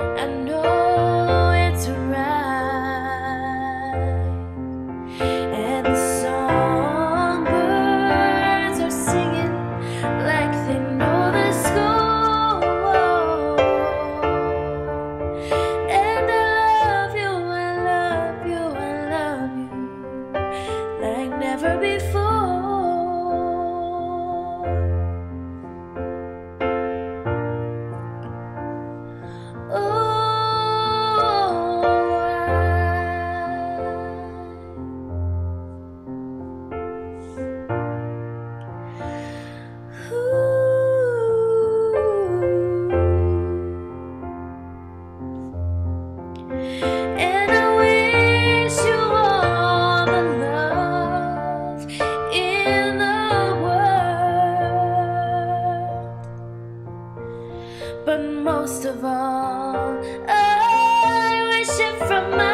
I know but most of all, I wish it from my